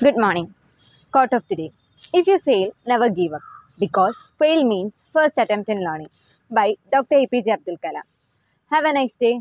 Good morning. Quote of the day If you fail, never give up because fail means first attempt in learning by Dr. APJ Abdul Kalam. Have a nice day.